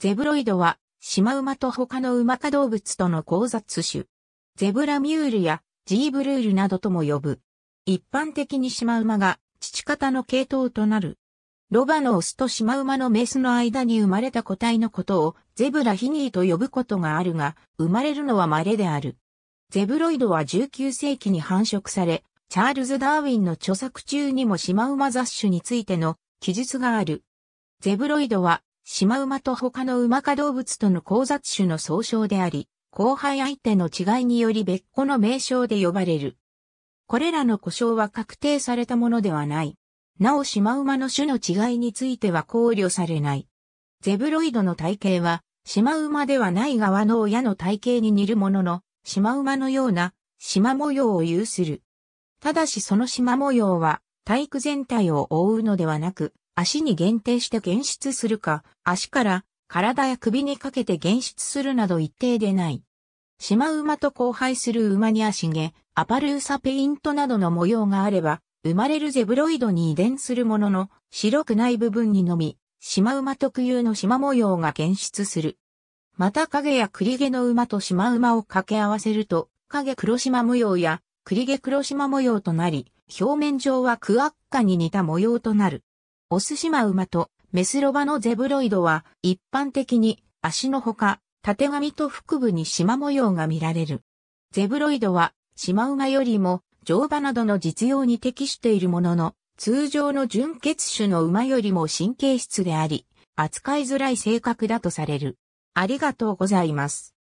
ゼブロイドは、シマウマと他の馬科動物との交雑種。ゼブラミュールやジーブルールなどとも呼ぶ。一般的にシマウマが父方の系統となる。ロバのオスとシマウマのメスの間に生まれた個体のことをゼブラヒニーと呼ぶことがあるが、生まれるのは稀である。ゼブロイドは19世紀に繁殖され、チャールズ・ダーウィンの著作中にもシマウマ雑種についての記述がある。ゼブロイドはシマウマと他の馬科動物との交雑種の総称であり、後輩相手の違いにより別個の名称で呼ばれる。これらの故障は確定されたものではない。なおシマウマの種の違いについては考慮されない。ゼブロイドの体型は、シマウマではない側の親の体型に似るものの、シマウマのような、縞模様を有する。ただしその縞模様は、体育全体を覆うのではなく、足に限定して現出するか、足から体や首にかけて現出するなど一定でない。シマ馬と交配する馬に足毛、アパルーサペイントなどの模様があれば、生まれるゼブロイドに遺伝するものの、白くない部分にのみ、シマ馬特有の縞模様が現出する。また影や栗毛の馬とシマ馬を掛け合わせると、影黒縞模様や栗毛黒縞模様となり、表面上はクアッカに似た模様となる。オスシマ馬とメスロバのゼブロイドは一般的に足のほか、縦髪と腹部に縞模様が見られる。ゼブロイドはシマ馬よりも乗馬などの実用に適しているものの、通常の純血種の馬よりも神経質であり、扱いづらい性格だとされる。ありがとうございます。